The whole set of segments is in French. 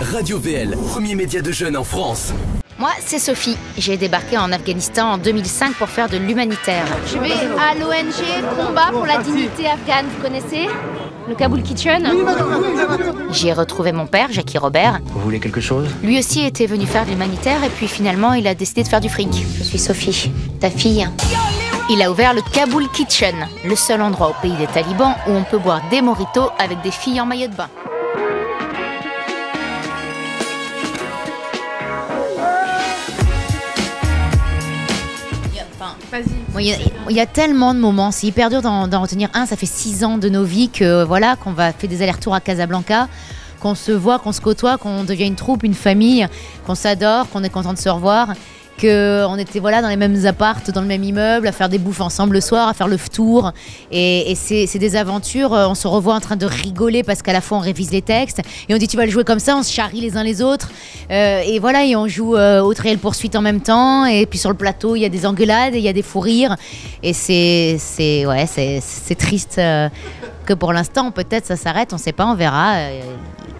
Radio VL, premier média de jeunes en France. Moi, c'est Sophie. J'ai débarqué en Afghanistan en 2005 pour faire de l'humanitaire. Je vais à l'ONG Combat pour la dignité afghane, vous connaissez Le Kabul Kitchen? J'y ai retrouvé mon père, Jackie Robert. Vous voulez quelque chose? Lui aussi était venu faire de l'humanitaire et puis finalement il a décidé de faire du fric. Je suis Sophie, ta fille. Il a ouvert le Kabul Kitchen, le seul endroit au pays des talibans où on peut boire des mojitos avec des filles en maillot de bain. Il y, a, il y a tellement de moments, c'est hyper dur d'en d'en retenir un. Ça fait six ans de nos vies que voilà qu'on va faire des allers-retours à Casablanca, qu'on se voit, qu'on se côtoie, qu'on devient une troupe, une famille, qu'on s'adore, qu'on est content de se revoir, que on était voilà dans les mêmes appartes, dans le même immeuble, à faire des bouffes ensemble le soir, à faire le tour. Et, c'est des aventures. euh, On se revoit en train de rigoler parce qu'à la fois on révise les textes et on dit tu vas le jouer comme ça, on se charrie les uns les autres. Euh, et voilà, et on joue euh, au réel poursuite en même temps. Et puis sur le plateau, il y a des engueulades, il y a des fous rires. Et c'est ouais, triste euh, que pour l'instant peut-être ça s'arrête, on sait pas, on verra. Euh,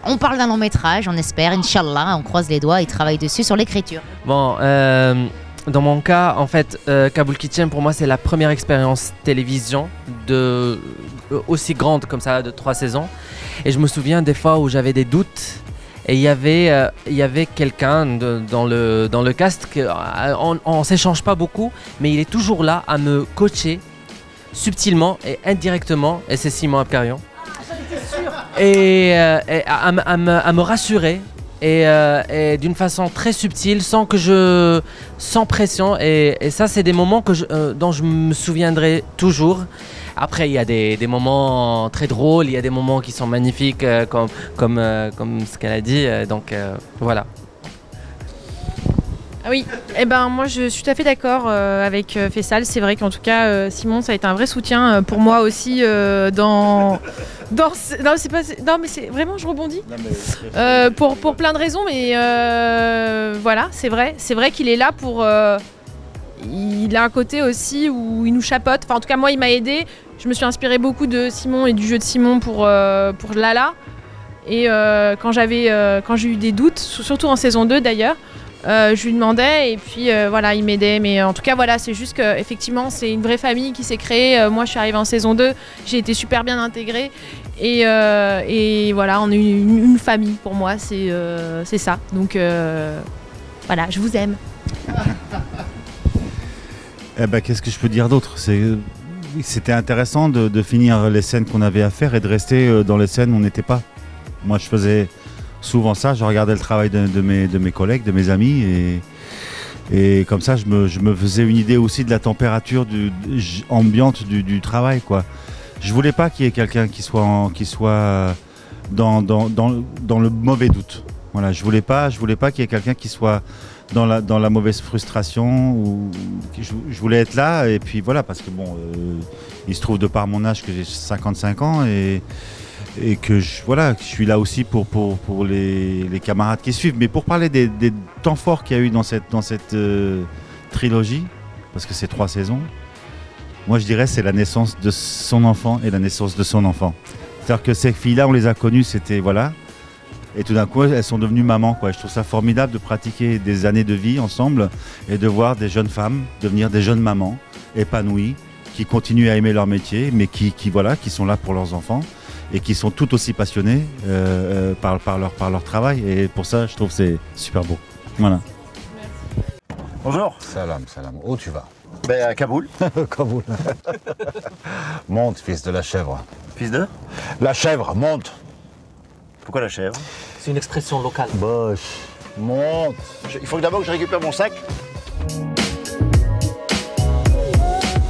on parle d'un long métrage, on espère, Inch'Allah, on croise les doigts, ils travaillent dessus sur l'écriture. Bon, euh, dans mon cas, en fait, euh, Kabul Kitchen, pour moi, c'est la première expérience télévision de, euh, aussi grande comme ça, de trois saisons. Et je me souviens des fois où j'avais des doutes. Et il y avait, il avait quelqu'un dans le, dans le cast, que, on ne s'échange pas beaucoup, mais il est toujours là à me coacher subtilement et indirectement, et c'est Simon Abkarian. Et, euh, et à, me- rassurer et, euh, et d'une façon très subtile, sans que je, sans pression. Et, ça, c'est des moments que euh, dont je me souviendrai toujours. Après, il y a des, des moments très drôles, il y a des moments qui sont magnifiques, euh, comme, comme, comme ce qu'elle a dit. donc voilà. Ah oui, eh ben moi je suis tout à fait d'accord euh, avec euh, Fessal. C'est vrai qu'en tout cas euh, Simon ça a été un vrai soutien euh, pour moi aussi dans dans ce- non c'est pas non mais c'est vraiment je rebondis pour pour plein de raisons mais voilà c'est vrai c'est vrai qu'il est là pour il a un côté aussi où il nous chapote. Enfin en tout cas moi il m'a aidé. Je me suis inspiré beaucoup de Simon et du jeu de Simon pour pour Lala. Et quand j'avais quand j'ai eu des doutes surtout en saison 2 d'ailleurs. Euh, je lui demandais et puis euh, voilà, il m'aidait. Mais en tout cas, voilà, c'est juste que effectivement, c'est une vraie famille qui s'est créée. Euh, moi, je suis arrivée en saison 2, j'ai été super bien intégrée. Et, voilà, on est une, une famille pour moi, c'est ça. Donc voilà, je vous aime. Eh ben, qu'est-ce que je peux dire d'autre? C'était intéressant de, finir les scènes qu'on avait à faire et de rester dans les scènes où on n'était pas. Moi, je faisais souvent ça. Je regardais le travail de, mes, de mes collègues, de mes amis. Et, et comme ça, je me, je me faisais une idée aussi de la température du, ambiante du, du travail. Quoi. Je voulais pas qu'il y ait quelqu'un qui soit, qui soit dans, dans, dans, dans le mauvais doute. Voilà, je voulais pas, je voulais pas qu'il y ait quelqu'un qui soit dans la, dans la mauvaise frustration. Ou, je, je voulais être là et puis voilà, parce que bon, euh, il se trouve de par mon âge que j'ai 55 ans et, et que je, voilà, je suis là aussi pour, pour, pour les, les camarades qui suivent. Mais pour parler des, des temps forts qu'il y a eu dans cette, dans cette euh, trilogie, parce que c'est trois saisons, moi je dirais c'est la naissance de son enfant et la naissance de son enfant. C'est-à-dire que ces filles-là, on les a connues, c'était voilà. Et tout d'un coup, elles sont devenues mamans. Je trouve ça formidable de pratiquer des années de vie ensemble et de voir des jeunes femmes devenir des jeunes mamans épanouies, qui continuent à aimer leur métier, mais qui, qui, voilà, qui sont là pour leurs enfants et qui sont tout aussi passionnées euh, euh, par, par, leur, par leur travail. Et pour ça, je trouve que c'est super beau. Voilà. Bonjour. Salam, salam. Où tu vas? Ben, à Kaboul. Kaboul. monte, fils de la chèvre. Fils de? La chèvre, monte. Pourquoi la chèvre? C'est une expression locale. Boche. Monte. Je- Il faut que d'abord que je récupère mon sac.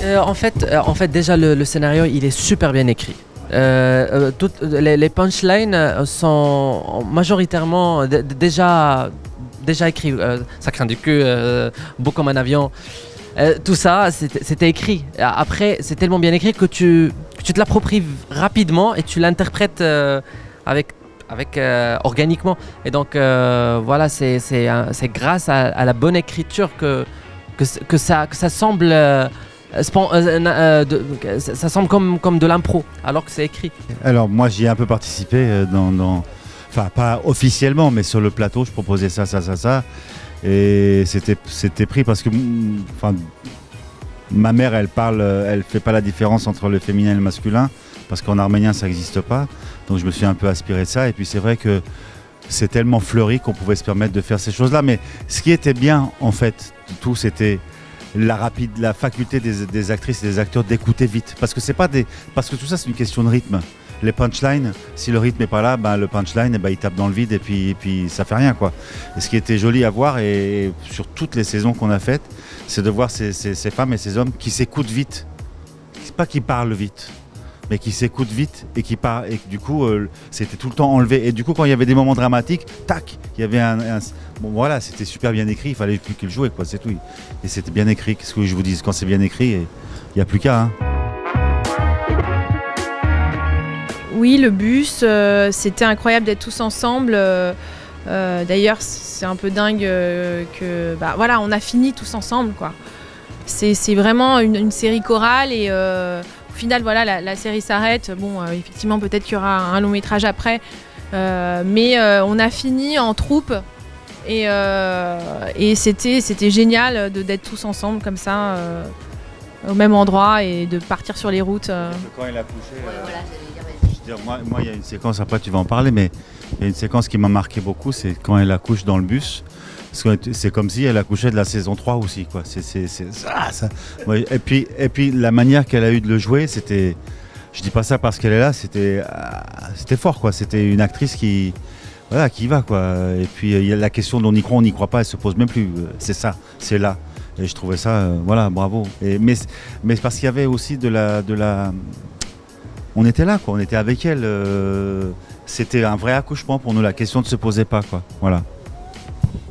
Euh, en, fait, euh, en fait, déjà, le, le scénario, il est super bien écrit. Euh, euh, toutes les, les punchlines euh, sont majoritairement déjà, déjà écrits. Euh, ça craint du cul, euh, beau comme un avion. Euh, tout ça, c'était écrit. Après, c'est tellement bien écrit que tu, tu te l'appropries rapidement et tu l'interprètes euh, avec, avec, euh, organiquement. Et donc, euh, voilà, c'est grâce à, la bonne écriture que, que, que, ça, que ça semble. euh, euh, euh, que ça semble comme, comme de l'impro, alors que c'est écrit. Alors moi j'y ai un peu participé euh, dans, Enfin, pas officiellement, mais sur le plateau, je proposais ça, ça, ça, ça. Et c'était, pris parce que, enfin, ma mère, elle parle, euh, elle fait pas la différence entre le féminin et le masculin, parce qu'en arménien, ça n'existe pas. Donc, je me suis un peu aspiré de ça. Et puis, c'est vrai que c'est tellement fleuri qu'on pouvait se permettre de faire ces choses-là. Mais ce qui était bien, en fait, tout, c'était la faculté des, actrices et des acteurs d'écouter vite. Parce que c'est pas des, parce que tout ça, c'est une question de rythme. Les punchlines, si le rythme est pas là, ben, le punchline, eh ben, il tape dans le vide et puis, et puis ça fait rien, quoi. Ce qui était joli à voir, et sur toutes les saisons qu'on a faites, c'est de voir ces femmes et ces hommes qui s'écoutent vite. C'est pas qu'ils parlent vite, mais qui s'écoutent vite et qui parlent. Et du coup, euh, c'était tout le temps enlevé. Et du coup, quand il y avait des moments dramatiques, tac, il y avait un. voilà, c'était super bien écrit. Il fallait plus qu'ils jouaient, quoi. C'est tout. Et c'était bien écrit. Qu'est-ce que je vous dis Quand c'est bien écrit, il n'y a plus qu'à. hein. Oui, le bus, euh, c'était incroyable d'être tous ensemble. euh, D'ailleurs, c'est un peu dingue que, bah, voilà, on a fini tous ensemble, quoi. C'est vraiment une, série chorale et final, voilà, la, la série s'arrête. Bon, euh, effectivement, peut-être qu'il y aura un long métrage après, euh, mais euh, on a fini en troupe et, euh, et c'était c'était génial de- d'être tous ensemble comme ça. euh, au même endroit et de partir sur les routes. euh. Quand il a. Je veux dire, moi, moi, il y a une séquence, après tu vas en parler, mais il y a une séquence qui m'a marqué beaucoup, c'est quand elle accouche dans le bus. C'est comme si elle accouchait de la saison 3 aussi. Quoi. Ça, et, puis, et puis la manière qu'elle a eu de le jouer, c'était. Je dis pas ça parce qu'elle est là, c'était, ah, c'était fort. Quoi. C'était une actrice qui, voilà, qui va. Quoi. Et puis la question d'on y croit, on n'y croit pas, elle se pose même plus. C'est ça, c'est là. Et je trouvais ça, euh, voilà, bravo. Mais, mais parce qu'il y avait aussi de la, de la, on était là, quoi. On était avec elle. euh, C'était un vrai accouchement pour nous. La question ne se posait pas, quoi. Voilà.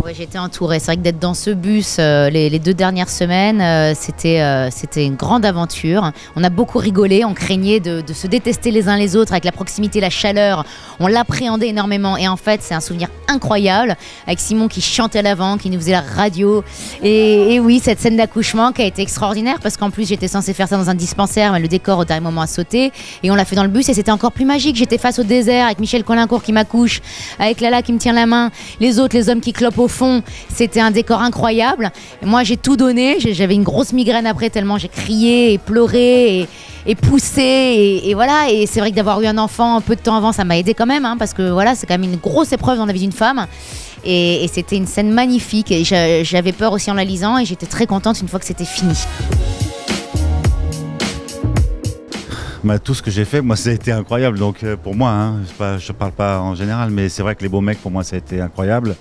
Ouais, j'étais entourée. C'est vrai que d'être dans ce bus euh, les, deux dernières semaines, euh, c'était euh, c'était une grande aventure. On a beaucoup rigolé, on craignait de, de se détester les uns les autres avec la proximité, la chaleur. On l'appréhendait énormément et en fait, c'est un souvenir incroyable avec Simon qui chantait à l'avant, qui nous faisait la radio. Et, et oui, cette scène d'accouchement qui a été extraordinaire parce qu'en plus, j'étais censée faire ça dans un dispensaire, mais le décor au dernier moment a sauté et on l'a fait dans le bus et c'était encore plus magique. J'étais face au désert avec Michel Colincourt qui m'accouche, avec Lala qui me tient la main, les autres, les hommes qui clopent au fond. C'était un décor incroyable. Moi, j'ai tout donné. J'avais une grosse migraine après tellement j'ai crié et pleuré et, poussé. Et, voilà. Et c'est vrai que d'avoir eu un enfant un peu de temps avant, ça m'a aidé quand même. hein, parce que voilà, c'est quand même une grosse épreuve dans la vie d'une femme. Et, et c'était une scène magnifique. J'avais peur aussi en la lisant. Et j'étais très contente une fois que c'était fini. Bah, tout ce que j'ai fait, moi, ça a été incroyable. Donc, euh, pour moi, hein, je parle pas en général, mais c'est vrai que les beaux mecs, pour moi, ça a été incroyable.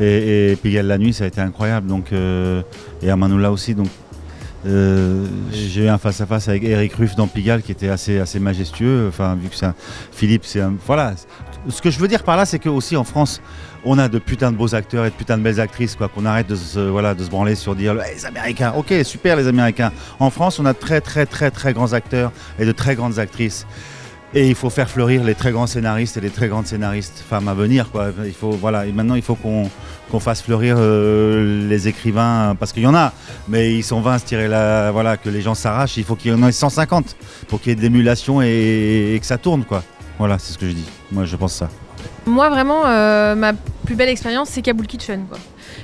Et, et Pigalle la nuit, ça a été incroyable. Donc, euh, et Amanoula aussi. Donc, euh, j'ai eu un face-à-face avec Eric Ruff dans Pigalle qui était assez, assez majestueux. Enfin, vu que c'est Philippe, c'est un. Voilà. Ce que je veux dire par là, c'est que aussi en France, on a de putain de beaux acteurs et de putain de belles actrices, quoi. Qu'on arrête de se, voilà, de se branler sur dire Hey, les Américains. Ok, super, les Américains. En France, on a de très, très, très, très grands acteurs et de très grandes actrices. Et il faut faire fleurir les très grands scénaristes et les très grandes scénaristes femmes à venir. Quoi. Il faut, voilà. Et maintenant, il faut qu'on qu'on fasse fleurir euh, les écrivains, parce qu'il y en a, mais ils sont 20 à se tirer la, voilà, que les gens s'arrachent. Il faut qu'il y en ait 150 pour qu'il y ait de l'émulation et, et que ça tourne. Quoi. Voilà, c'est ce que je dis. Moi, je pense ça. Moi, vraiment, euh, ma plus belle expérience, c'est Kabul Kitchen.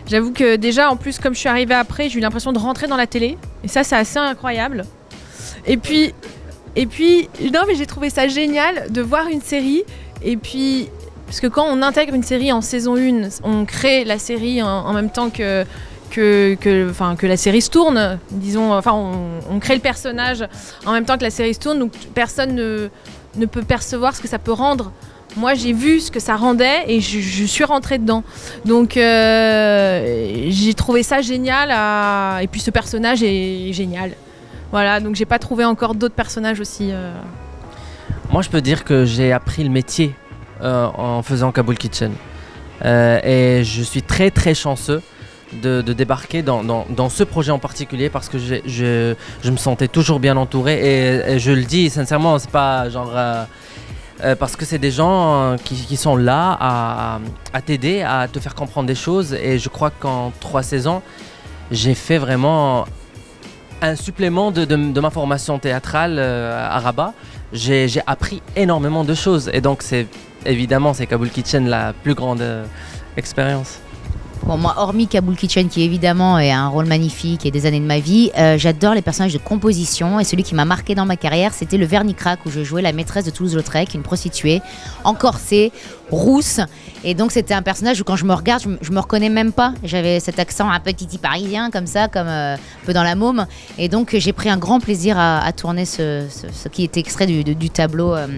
J'avoue que déjà, en plus, comme je suis arrivée après, j'ai eu l'impression de rentrer dans la télé. Et ça, c'est assez incroyable. Et puis, et puis, non, mais j'ai trouvé ça génial de voir une série. Et puis, parce que quand on intègre une série en saison 1, on crée la série en, même temps que la série se tourne. Disons, enfin, on, on crée le personnage en même temps que la série se tourne. Donc, personne ne, ne peut percevoir ce que ça peut rendre moi j'ai vu ce que ça rendait et je, suis rentrée dedans. Donc euh, j'ai trouvé ça génial et puis ce personnage est génial. Voilà, donc j'ai pas trouvé encore d'autres personnages aussi. euh. Moi, je peux dire que j'ai appris le métier euh, en faisant Kabul Kitchen. Et je suis très très chanceux de, débarquer dans, dans- ce projet en particulier parce que j'ai- je, je me sentais toujours bien entouré. Et, je le dis sincèrement, c'est pas genre. euh, euh, parce que c'est des gens euh, qui, sont là à, à t'aider, à te faire comprendre des choses. Et je crois qu'en trois saisons, j'ai fait vraiment un supplément de, de- ma formation théâtrale à Rabat. J'ai appris énormément de choses. Et donc, c'est évidemment, c'est Kabul Kitchen la plus grande expérience. Bon, moi, hormis Kabul Kitchen, qui évidemment est un rôle magnifique et des années de ma vie, euh, j'adore les personnages de composition. Et celui qui m'a marqué dans ma carrière, c'était le Vernicrac, où je jouais la maîtresse de Toulouse-Lautrec, une prostituée, en corset, rousse. Et donc, c'était un personnage où, quand je me regarde, je, je me reconnais même pas. J'avais cet accent un peu parisien, comme ça, comme euh, un peu dans la môme. Et donc, j'ai pris un grand plaisir à, tourner ce, qui était extrait du tableau euh,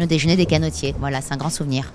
Le déjeuner des canotiers. Voilà, c'est un grand souvenir.